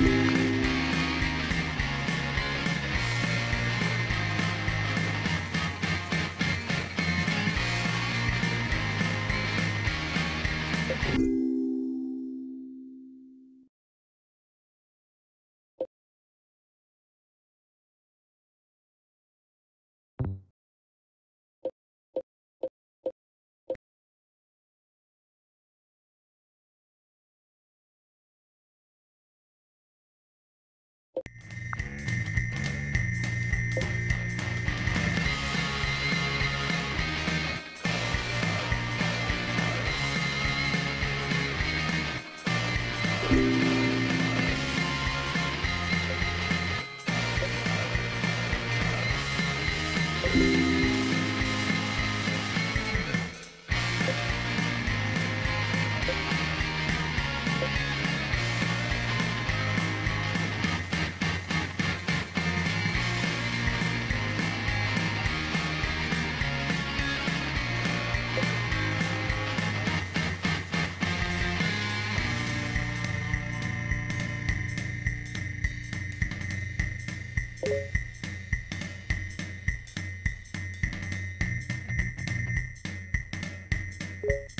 Bye. Thank you